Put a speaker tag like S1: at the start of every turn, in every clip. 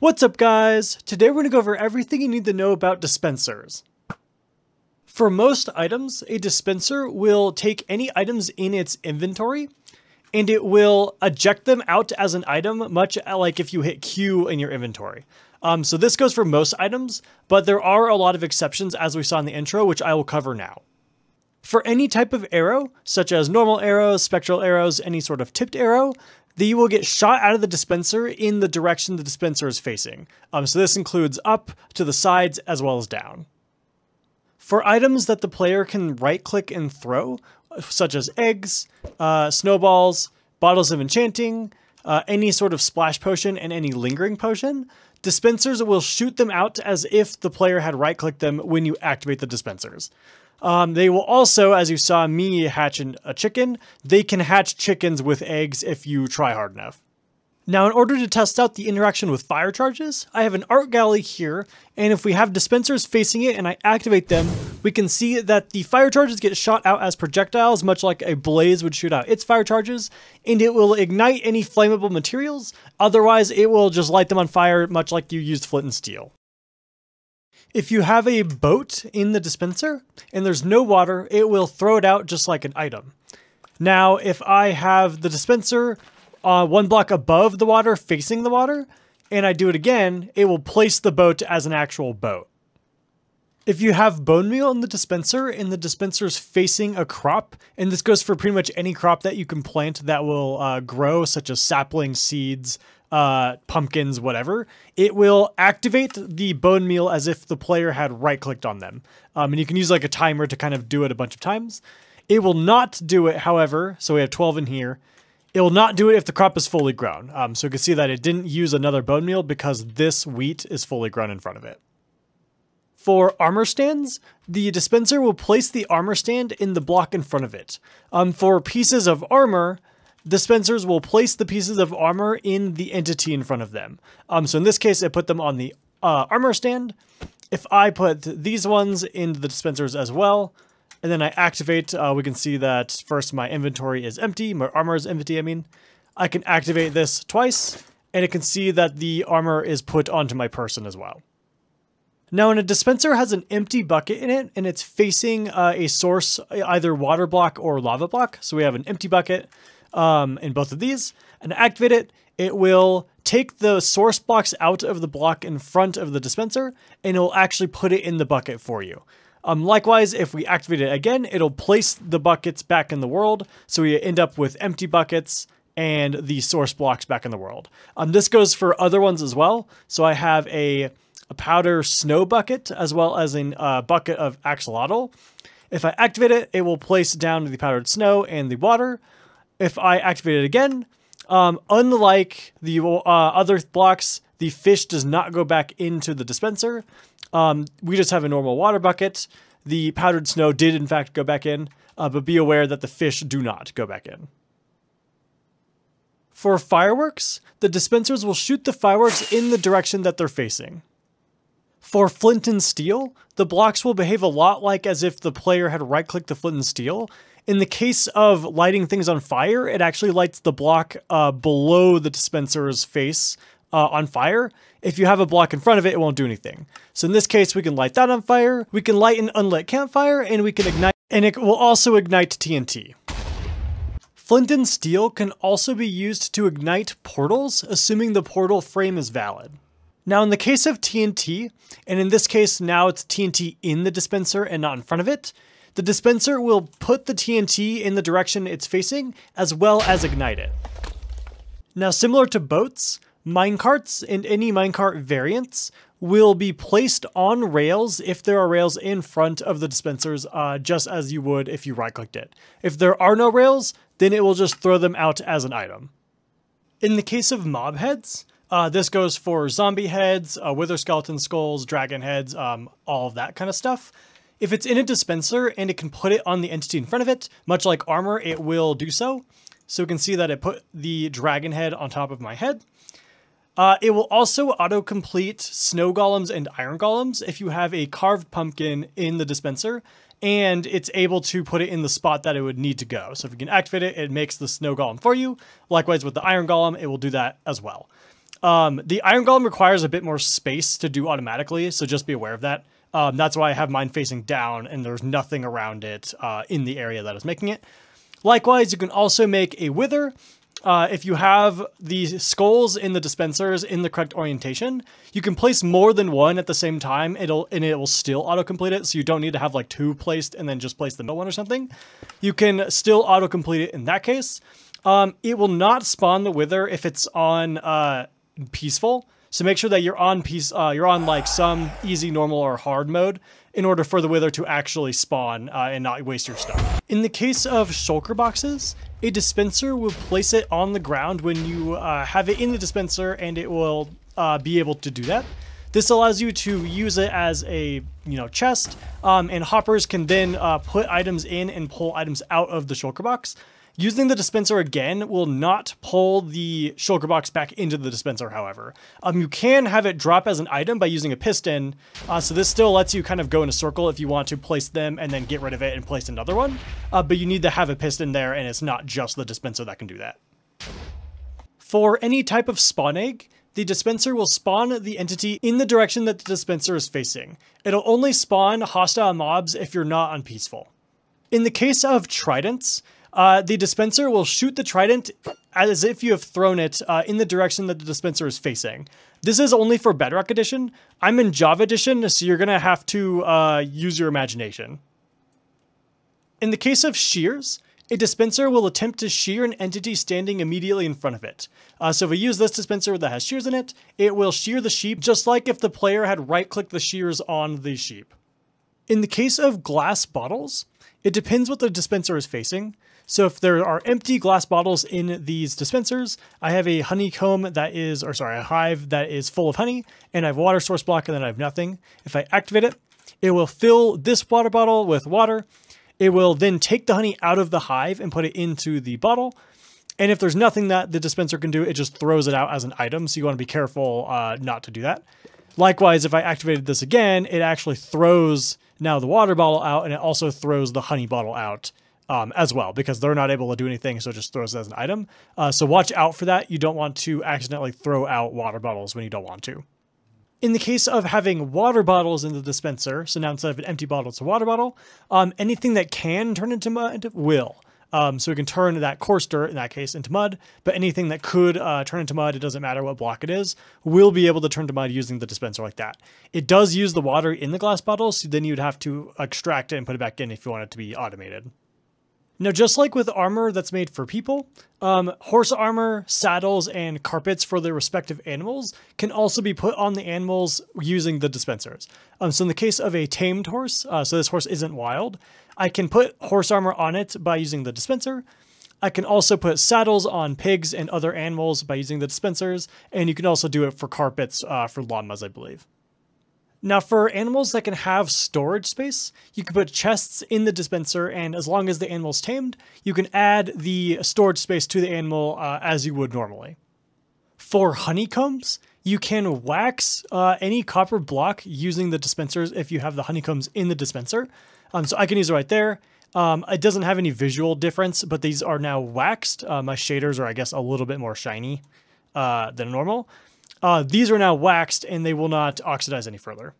S1: What's up guys? Today we're going to go over everything you need to know about dispensers. For most items, a dispenser will take any items in its inventory and it will eject them out as an item, much like if you hit Q in your inventory. Um, so this goes for most items, but there are a lot of exceptions as we saw in the intro, which I will cover now. For any type of arrow, such as normal arrows, spectral arrows, any sort of tipped arrow, you will get shot out of the dispenser in the direction the dispenser is facing. Um, so this includes up, to the sides, as well as down. For items that the player can right click and throw, such as eggs, uh, snowballs, bottles of enchanting, uh, any sort of splash potion, and any lingering potion, dispensers will shoot them out as if the player had right clicked them when you activate the dispensers. Um, they will also, as you saw me hatching a chicken, they can hatch chickens with eggs if you try hard enough. Now, in order to test out the interaction with fire charges, I have an art gallery here, and if we have dispensers facing it and I activate them, we can see that the fire charges get shot out as projectiles, much like a blaze would shoot out its fire charges, and it will ignite any flammable materials, otherwise it will just light them on fire, much like you used flint and steel. If you have a boat in the dispenser and there's no water, it will throw it out just like an item. Now, if I have the dispenser uh, one block above the water facing the water, and I do it again, it will place the boat as an actual boat. If you have bone meal in the dispenser and the dispenser is facing a crop, and this goes for pretty much any crop that you can plant that will uh, grow, such as saplings, seeds, uh, pumpkins, whatever, it will activate the bone meal as if the player had right clicked on them. Um, and you can use like a timer to kind of do it a bunch of times. It will not do it, however, so we have 12 in here. It will not do it if the crop is fully grown. Um, so you can see that it didn't use another bone meal because this wheat is fully grown in front of it. For armor stands, the dispenser will place the armor stand in the block in front of it. Um, for pieces of armor, dispensers will place the pieces of armor in the entity in front of them. Um, so in this case, I put them on the uh, armor stand. If I put these ones in the dispensers as well, and then I activate, uh, we can see that first my inventory is empty, my armor is empty, I mean. I can activate this twice, and it can see that the armor is put onto my person as well. Now, when a dispenser has an empty bucket in it, and it's facing uh, a source, either water block or lava block, so we have an empty bucket, um, in both of these and activate it, it will take the source blocks out of the block in front of the dispenser and it will actually put it in the bucket for you. Um, likewise, if we activate it again, it'll place the buckets back in the world. So we end up with empty buckets and the source blocks back in the world. Um, this goes for other ones as well. So I have a, a powder snow bucket as well as a uh, bucket of axolotl. If I activate it, it will place down the powdered snow and the water if I activate it again, um, unlike the uh, other blocks, the fish does not go back into the dispenser. Um, we just have a normal water bucket. The powdered snow did in fact go back in, uh, but be aware that the fish do not go back in. For fireworks, the dispensers will shoot the fireworks in the direction that they're facing. For flint and steel, the blocks will behave a lot like as if the player had right-clicked the flint and steel, in the case of lighting things on fire, it actually lights the block uh, below the dispenser's face uh, on fire. If you have a block in front of it, it won't do anything. So in this case, we can light that on fire, we can light an unlit campfire, and we can ignite, and it will also ignite TNT. Flint and steel can also be used to ignite portals, assuming the portal frame is valid. Now in the case of TNT, and in this case now it's TNT in the dispenser and not in front of it, the dispenser will put the TNT in the direction it's facing, as well as ignite it. Now, similar to boats, minecarts and any minecart variants will be placed on rails if there are rails in front of the dispensers, uh, just as you would if you right-clicked it. If there are no rails, then it will just throw them out as an item. In the case of mob heads, uh, this goes for zombie heads, uh, wither skeleton skulls, dragon heads, um, all of that kind of stuff. If it's in a dispenser and it can put it on the entity in front of it, much like armor, it will do so. So we can see that it put the dragon head on top of my head. Uh, it will also auto-complete snow golems and iron golems if you have a carved pumpkin in the dispenser, and it's able to put it in the spot that it would need to go. So if you can activate it, it makes the snow golem for you. Likewise with the iron golem, it will do that as well. Um, the Iron Golem requires a bit more space to do automatically, so just be aware of that. Um, that's why I have mine facing down and there's nothing around it uh, in the area that is making it. Likewise, you can also make a Wither. Uh, if you have the skulls in the dispensers in the correct orientation, you can place more than one at the same time. It'll and it will still auto-complete it, so you don't need to have like two placed and then just place the middle one or something. You can still auto-complete it in that case. Um, it will not spawn the Wither if it's on uh, peaceful. So make sure that you're on peace, uh, you're on like some easy, normal, or hard mode in order for the Wither to actually spawn uh, and not waste your stuff. In the case of shulker boxes, a dispenser will place it on the ground when you uh, have it in the dispenser and it will uh, be able to do that. This allows you to use it as a you know chest, um, and hoppers can then uh, put items in and pull items out of the shulker box. Using the dispenser again will not pull the shulker box back into the dispenser, however. Um, you can have it drop as an item by using a piston, uh, so this still lets you kind of go in a circle if you want to place them and then get rid of it and place another one, uh, but you need to have a piston there and it's not just the dispenser that can do that. For any type of spawn egg, the dispenser will spawn the entity in the direction that the dispenser is facing. It'll only spawn hostile mobs if you're not on peaceful. In the case of tridents, uh, the dispenser will shoot the trident as if you have thrown it uh, in the direction that the dispenser is facing. This is only for Bedrock Edition. I'm in Java Edition, so you're going to have to uh, use your imagination. In the case of shears, a dispenser will attempt to shear an entity standing immediately in front of it. Uh, so if we use this dispenser that has shears in it, it will shear the sheep just like if the player had right-clicked the shears on the sheep. In the case of glass bottles, it depends what the dispenser is facing. So if there are empty glass bottles in these dispensers, I have a honeycomb that is, or sorry, a hive that is full of honey, and I have a water source block, and then I have nothing. If I activate it, it will fill this water bottle with water. It will then take the honey out of the hive and put it into the bottle. And if there's nothing that the dispenser can do, it just throws it out as an item. So you want to be careful uh, not to do that. Likewise, if I activated this again, it actually throws now the water bottle out and it also throws the honey bottle out um, as well because they're not able to do anything, so it just throws it as an item. Uh, so watch out for that. You don't want to accidentally throw out water bottles when you don't want to. In the case of having water bottles in the dispenser, so now instead of an empty bottle, it's a water bottle, um, anything that can turn into mud will. Um, so we can turn that coarse dirt, in that case, into mud, but anything that could uh, turn into mud, it doesn't matter what block it is, will be able to turn to mud using the dispenser like that. It does use the water in the glass bottle, so then you'd have to extract it and put it back in if you want it to be automated. Now, just like with armor that's made for people, um, horse armor, saddles, and carpets for their respective animals can also be put on the animals using the dispensers. Um, so in the case of a tamed horse, uh, so this horse isn't wild, I can put horse armor on it by using the dispenser. I can also put saddles on pigs and other animals by using the dispensers, and you can also do it for carpets uh, for llamas, I believe. Now for animals that can have storage space, you can put chests in the dispenser and as long as the animal's tamed, you can add the storage space to the animal uh, as you would normally. For honeycombs, you can wax uh, any copper block using the dispensers if you have the honeycombs in the dispenser. Um, so I can use it right there. Um, it doesn't have any visual difference, but these are now waxed. Uh, my shaders are, I guess, a little bit more shiny uh, than normal. Uh, these are now waxed and they will not oxidize any further.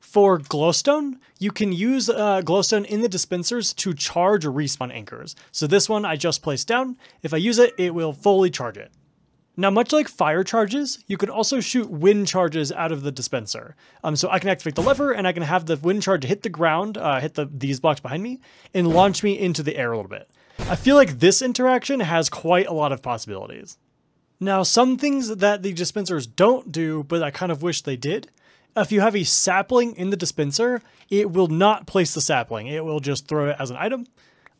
S1: For glowstone, you can use uh, glowstone in the dispensers to charge respawn anchors. So this one I just placed down. If I use it, it will fully charge it. Now, much like fire charges, you can also shoot wind charges out of the dispenser. Um, so I can activate the lever and I can have the wind charge hit the ground, uh, hit the these blocks behind me, and launch me into the air a little bit. I feel like this interaction has quite a lot of possibilities. Now, some things that the dispensers don't do, but I kind of wish they did. If you have a sapling in the dispenser, it will not place the sapling. It will just throw it as an item.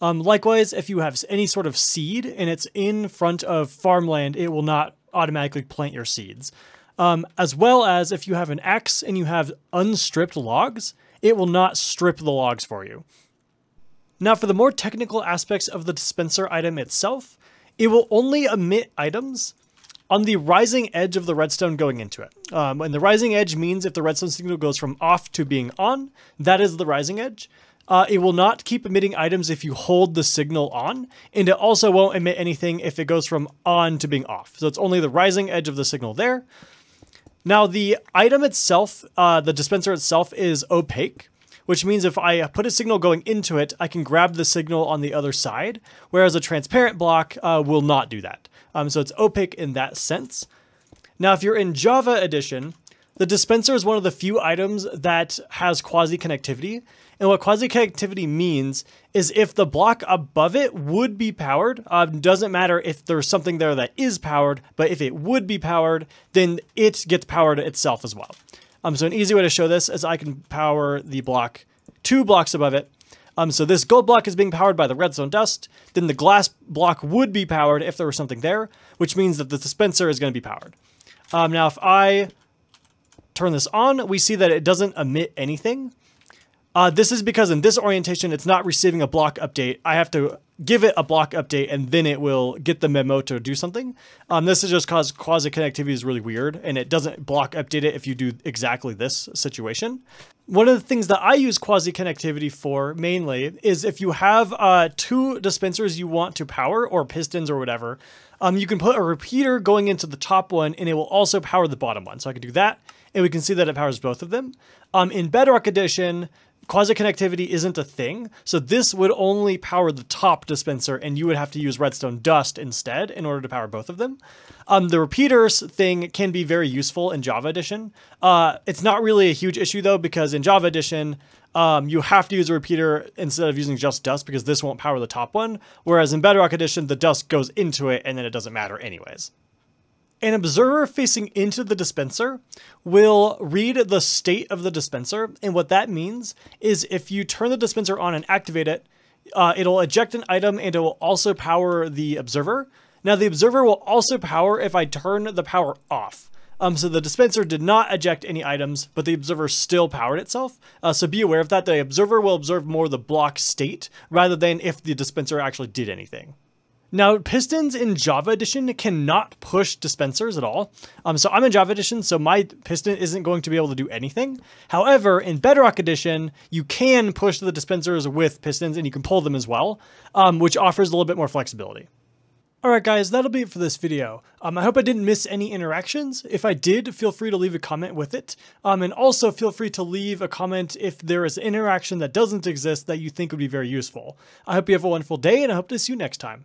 S1: Um, likewise, if you have any sort of seed and it's in front of farmland, it will not automatically plant your seeds. Um, as well as if you have an axe and you have unstripped logs, it will not strip the logs for you. Now for the more technical aspects of the dispenser item itself, it will only emit items on the rising edge of the redstone going into it. Um, and the rising edge means if the redstone signal goes from off to being on, that is the rising edge. uh, it will not keep emitting items if you hold the signal on, and it also won't emit anything if it goes from on to being off. So it's only the rising edge of the signal there. Now the item itself, uh, the dispenser itself is opaque, which means if I put a signal going into it, I can grab the signal on the other side, whereas a transparent block uh, will not do that. Um, so it's opaque in that sense. Now, if you're in Java Edition, the dispenser is one of the few items that has quasi-connectivity. And what quasi-connectivity means is if the block above it would be powered, uh, doesn't matter if there's something there that is powered, but if it would be powered, then it gets powered itself as well. Um, so an easy way to show this is I can power the block two blocks above it. Um, so this gold block is being powered by the redstone dust. Then the glass block would be powered if there was something there, which means that the dispenser is going to be powered. Um, now, if I turn this on, we see that it doesn't emit anything. Uh, this is because in this orientation, it's not receiving a block update. I have to give it a block update and then it will get the memo to do something. Um, this is just cause quasi connectivity is really weird and it doesn't block update it if you do exactly this situation. One of the things that I use quasi connectivity for mainly is if you have uh, two dispensers you want to power or pistons or whatever, um, you can put a repeater going into the top one and it will also power the bottom one. So I can do that and we can see that it powers both of them. Um, in Bedrock Edition, quasi-connectivity isn't a thing, so this would only power the top dispenser, and you would have to use redstone dust instead in order to power both of them. Um, the repeaters thing can be very useful in Java Edition. Uh, it's not really a huge issue though, because in Java Edition, um, you have to use a repeater instead of using just dust because this won't power the top one, whereas in Bedrock Edition, the dust goes into it and then it doesn't matter anyways. An observer facing into the dispenser will read the state of the dispenser. And what that means is if you turn the dispenser on and activate it, uh, it'll eject an item and it will also power the observer. Now the observer will also power if I turn the power off. Um, so the dispenser did not eject any items, but the observer still powered itself. Uh, so be aware of that. The observer will observe more the block state rather than if the dispenser actually did anything. Now, pistons in Java Edition cannot push dispensers at all. Um, so I'm in Java Edition, so my piston isn't going to be able to do anything. However, in Bedrock Edition, you can push the dispensers with pistons and you can pull them as well, um, which offers a little bit more flexibility. Alright guys, that'll be it for this video. Um, I hope I didn't miss any interactions. If I did, feel free to leave a comment with it. Um, and also feel free to leave a comment if there is an interaction that doesn't exist that you think would be very useful. I hope you have a wonderful day and I hope to see you next time.